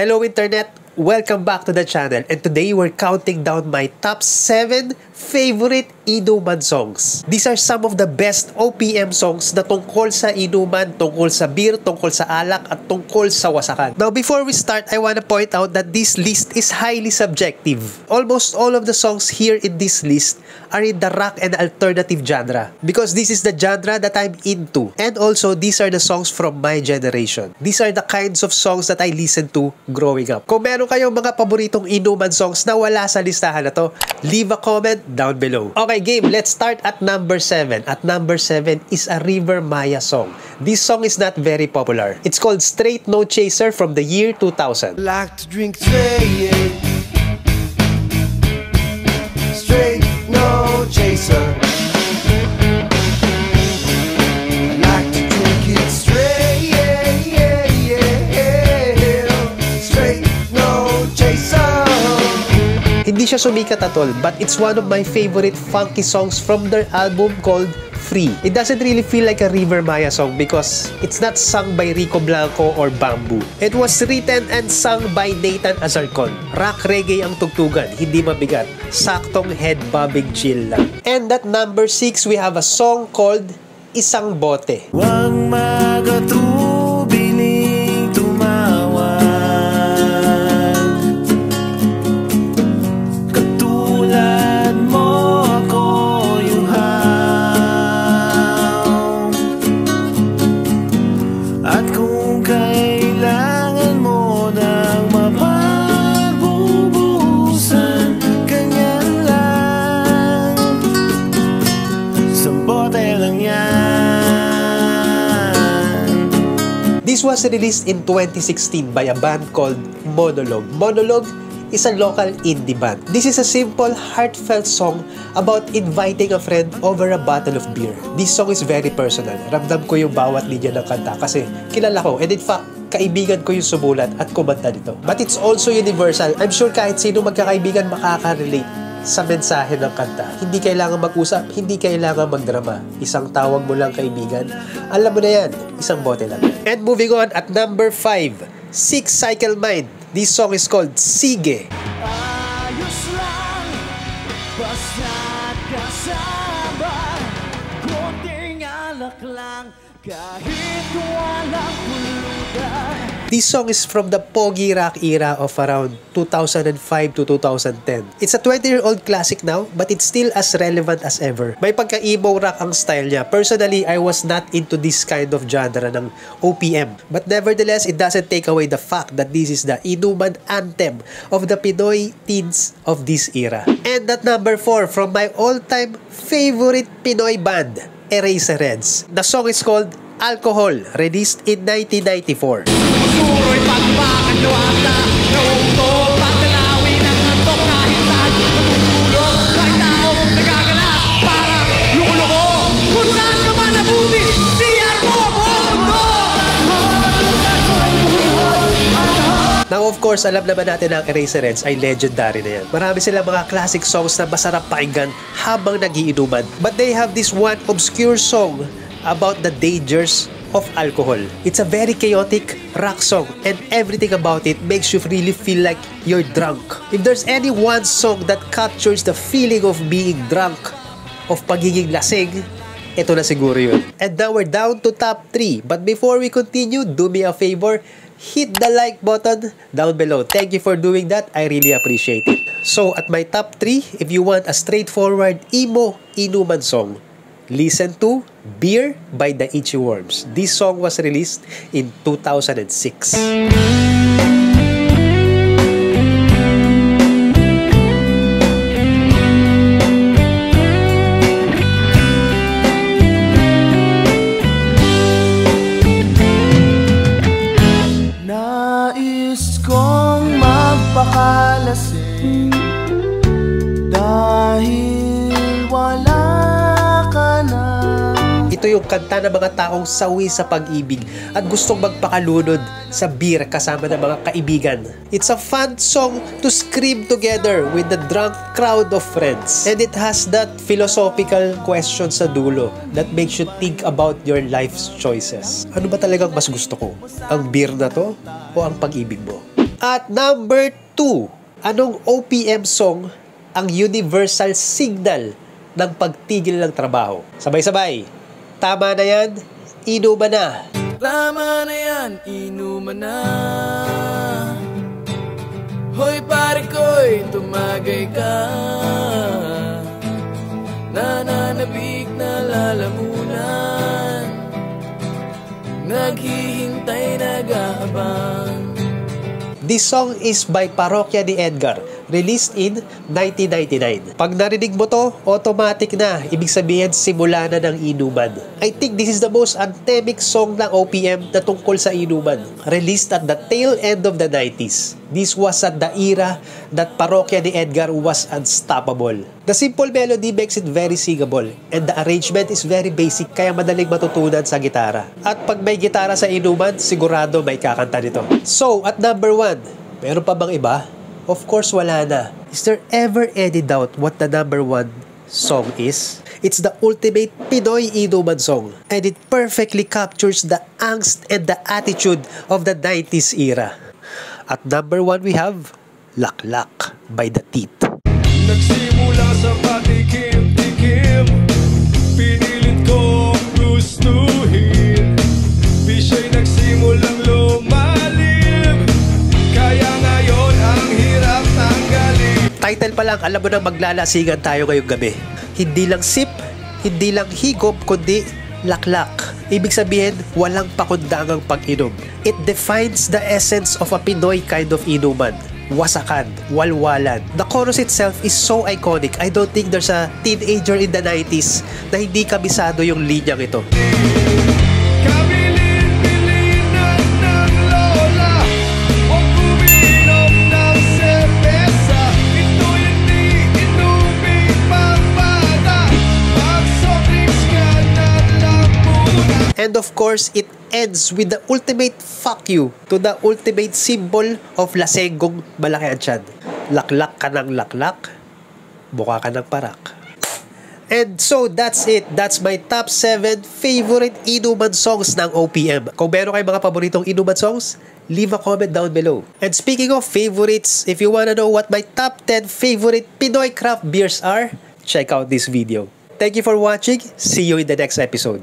Hello Internet! Welcome back to the channel and today we're counting down my top 7 favorite inuman songs. These are some of the best OPM songs na tungkol sa inuman, tungkol sa beer, tungkol sa alak, at tungkol sa wasakan. Now before we start, I wanna point out that this list is highly subjective. Almost all of the songs here in this list are in the rock and alternative genre because this is the genre that I'm into. And also, these are the songs from my generation. These are the kinds of songs that I listen to growing up. Kung meron kayong mga paboritong inuman songs na wala sa listahan na to, leave a comment down below. Okay, game, let's start at number 7. At number 7 is a River Maya song. This song is not very popular. It's called Straight No Chaser from the year 2000. like to drink straight, straight, no chaser. Siya sumikat at all, but it's one of my favorite funky songs from their album called Free. It doesn't really feel like a River Maya song because it's not sung by Rico Blanco or Bamboo. It was written and sung by Nathan Azarcon. Rock reggae ang tugtugan, hindi mabigat. Saktong head bobbing chill lang. And at number 6, we have a song called Isang Bote. Huwag magatubiling This was released in 2016 by a band called Monologue. Monologue is a local indie band. This is a simple, heartfelt song about inviting a friend over a bottle of beer. This song is very personal. Ramdam ko yung bawat linya ng kanta kasi kilala ko. And in fact, kaibigan ko yung sumulat at kumanta nito. But it's also universal. I'm sure kahit sino magkakaibigan makaka-relate sa mensahe ng kanta. Hindi kailangan mag-usap, hindi kailangan magdrama. Isang tawag mo lang kaibigan. Alam mo na yan, isang bote lang. And moving on at number 5, Six Cycle Mind. This song is called Sige. Ayos lang, basta't kasama Konting alak lang, This song is from the Pogi Rock era of around 2005 to 2010. It's a 20-year-old classic now, but it's still as relevant as ever. May pagka-emo rock ang style niya. Personally, I was not into this kind of genre ng OPM. But nevertheless, it doesn't take away the fact that this is the inuman anthem of the Pinoy teens of this era. And at number 4, from my all-time favorite Pinoy band, Eraserheads. The song is called Alcohol, released in 1994. Suro'y pagbakan nyo ata Now of course, alam naman natin na ang Eraserheads ay legendary na yan. Marami silang mga classic songs na masarap pakinggan habang nagiinuman. But they have this one obscure song about the dangers of alcohol. It's a very chaotic rock song and everything about it makes you really feel like you're drunk. If there's any one song that captures the feeling of being drunk, of pagiging lasing, ito na siguro yun. And now we're down to top 3. But before we continue, do me a favor, hit the like button down below. Thank you for doing that. I really appreciate it. So, at my top 3, if you want a straightforward emo inuman song, listen to Beer by the Itchy Worms. This song was released in 2006. Dahil wala ka Ito yung kanta ng mga taong sawi sa pag-ibig at gustong magpakalunod sa beer kasama ng mga kaibigan. It's a fun song to scream together with the drunk crowd of friends. And it has that philosophical question sa dulo that makes you think about your life's choices. Ano ba talagang mas gusto ko? Ang beer na to o ang pag-ibig mo? At number 2, anong OPM song ang universal signal ng pagtigil ng trabaho? Sabay-sabay. Tama na yan, inuman na. Tama na yan, inuman na Hoy pare ko'y tumagay ka This song is by Parokya ni Edgar, released in 1999. Pag narinig mo to, automatic na. Ibig sabihin, simula na ng inuman. I think this is the most anthemic song ng OPM na tungkol sa inuman. Released at the tail end of the 90s. This was at the era that Parokya ni Edgar was unstoppable. The simple melody makes it very singable and the arrangement is very basic kaya madaling matutunan sa gitara. At pag may gitara sa inuman, sigurado may kakanta nito. So, at number one, meron pa bang iba? Of course, wala na. Is there ever any doubt what the number one song is? It's the ultimate Pinoy inuman song and it perfectly captures the angst and the attitude of the 90s era. At number one, we have Laklak by The Teeth. Nagsimula sa patikim-tikim Pinilit ko gustuhin Title pa lang, alam mo na maglalasingan tayo ngayong gabi. Hindi lang sip, hindi lang higop, kundi laklak. Ibig sabihin, walang pakundangang pag-inom. It defines the essence of a Pinoy kind of inuman. Wasakan, walwalan. The chorus itself is so iconic. I don't think there's a teenager in the 90s na hindi kabisado yung linyang ito. Kabilin-bilinan And of course, it ends with the ultimate fuck you to the ultimate symbol of lasenggong malaki ang tiyan. Laklak ka ng laklak, mukha ka ng parak. And so, that's it. That's my top 7 favorite inuman songs ng OPM. Kung meron kayong mga paboritong inuman songs, leave a comment down below. And speaking of favorites, if you wanna know what my top 10 favorite Pinoy craft beers are, check out this video. Thank you for watching. See you in the next episode.